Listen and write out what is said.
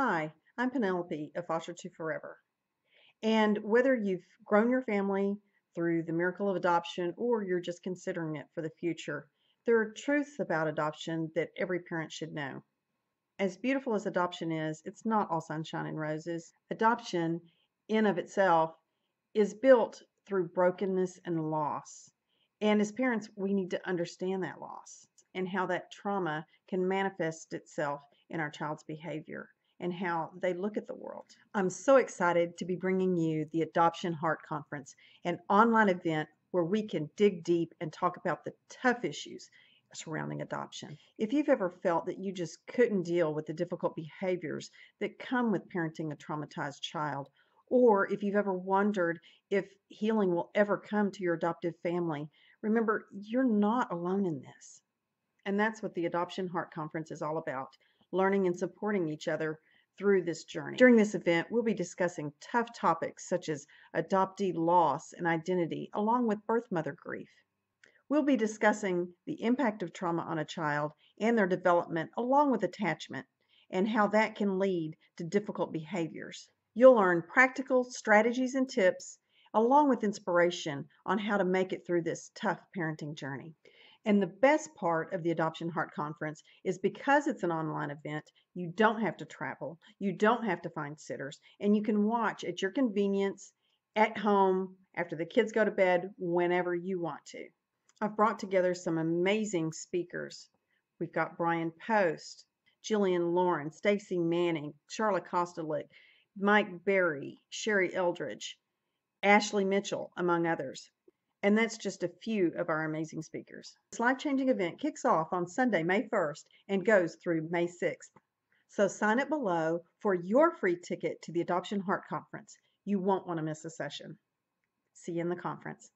Hi, I'm Penelope of Foster to Forever. And whether you've grown your family through the miracle of adoption or you're just considering it for the future, there are truths about adoption that every parent should know. As beautiful as adoption is, it's not all sunshine and roses. Adoption, in of itself, is built through brokenness and loss. And as parents, we need to understand that loss and how that trauma can manifest itself in our child's behavior and how they look at the world. I'm so excited to be bringing you the Adoption Heart Conference, an online event where we can dig deep and talk about the tough issues surrounding adoption. If you've ever felt that you just couldn't deal with the difficult behaviors that come with parenting a traumatized child, or if you've ever wondered if healing will ever come to your adoptive family, remember you're not alone in this. And that's what the Adoption Heart Conference is all about learning and supporting each other through this journey. During this event, we'll be discussing tough topics such as adoptee loss and identity, along with birth mother grief. We'll be discussing the impact of trauma on a child and their development, along with attachment, and how that can lead to difficult behaviors. You'll learn practical strategies and tips, along with inspiration on how to make it through this tough parenting journey. And the best part of the Adoption Heart Conference is because it's an online event, you don't have to travel, you don't have to find sitters, and you can watch at your convenience at home after the kids go to bed whenever you want to. I've brought together some amazing speakers. We've got Bryan Post, Jillian Lauren, Stacy Manning, Charlotte Kostelic, Mike Berry, Sherrie Eldridge, Ashley Mitchell, among others. And that's just a few of our amazing speakers. This life changing event kicks off on Sunday, May 1st, and goes through May 6th. So sign up below for your free ticket to the Adoption Heart Conference. You won't want to miss a session. See you in the conference.